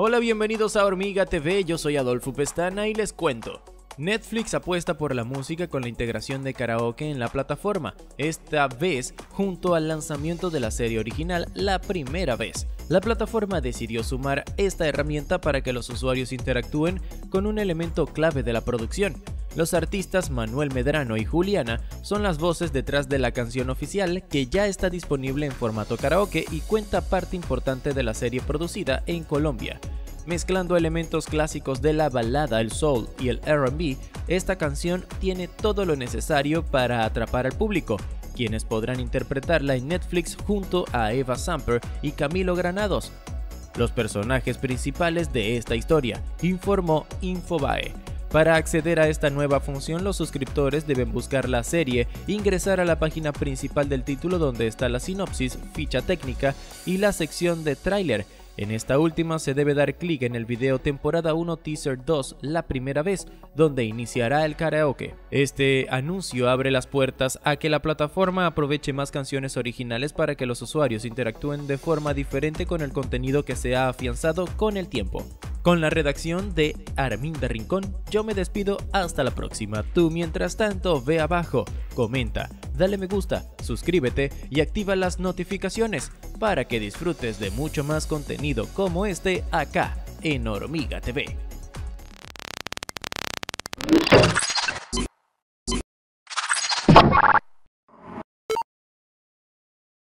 Hola, bienvenidos a Hormiga TV, yo soy Adolfo Pestana y les cuento. Netflix apuesta por la música con la integración de karaoke en la plataforma, esta vez junto al lanzamiento de la serie original La Primera Vez. La plataforma decidió sumar esta herramienta para que los usuarios interactúen con un elemento clave de la producción. Los artistas Manuel Medrano y Juliana son las voces detrás de la canción oficial que ya está disponible en formato karaoke y cuenta parte importante de la serie producida en Colombia. Mezclando elementos clásicos de la balada, el soul y el RB, esta canción tiene todo lo necesario para atrapar al público, quienes podrán interpretarla en Netflix junto a Eva Samper y Camilo Granados, los personajes principales de esta historia, informó Infobae. Para acceder a esta nueva función, los suscriptores deben buscar la serie, ingresar a la página principal del título donde está la sinopsis, ficha técnica y la sección de tráiler en esta última se debe dar clic en el video temporada 1 teaser 2 la primera vez, donde iniciará el karaoke. Este anuncio abre las puertas a que la plataforma aproveche más canciones originales para que los usuarios interactúen de forma diferente con el contenido que se ha afianzado con el tiempo. Con la redacción de Arminda Rincón, yo me despido hasta la próxima. Tú mientras tanto ve abajo, comenta, dale me gusta, suscríbete y activa las notificaciones para que disfrutes de mucho más contenido como este acá en Hormiga TV.